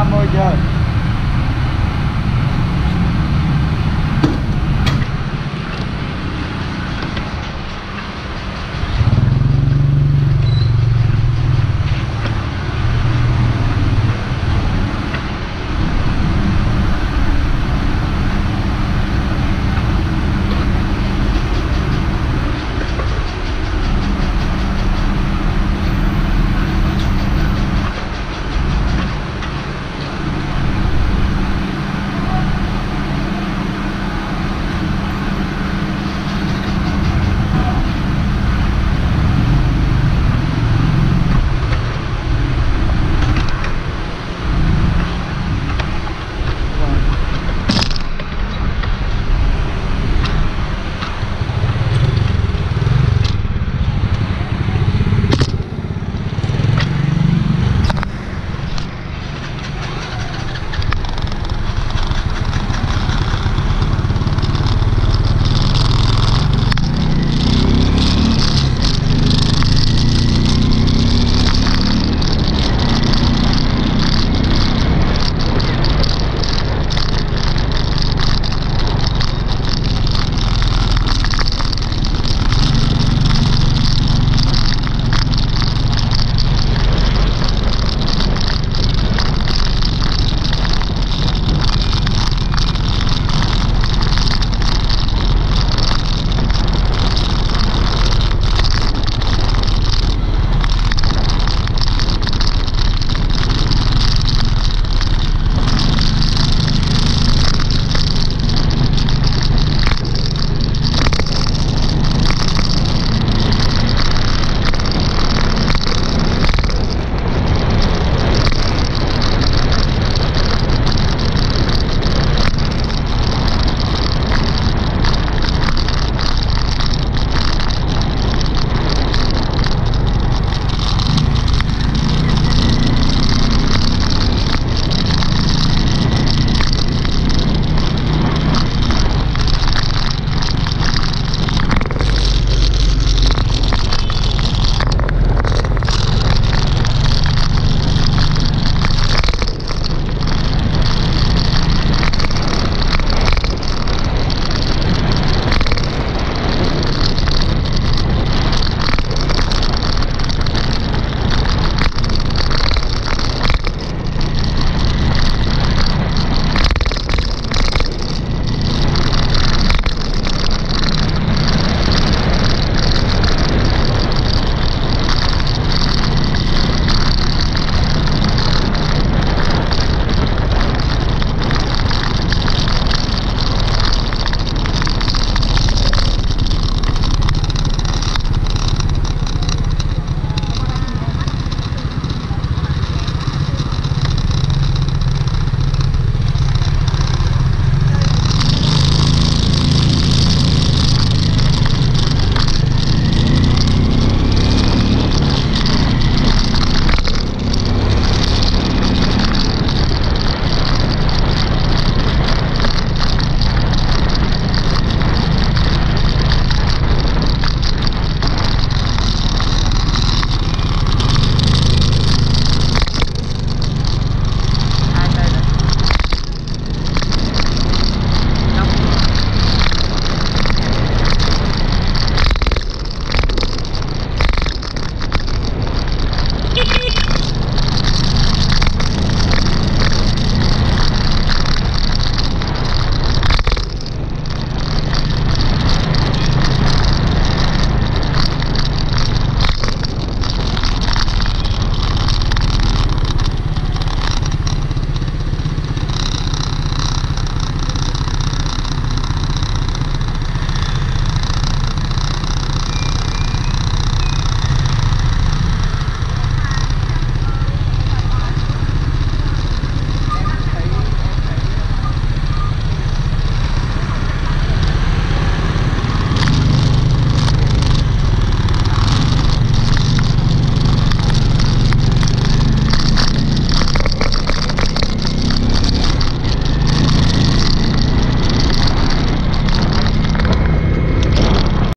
time more jobs.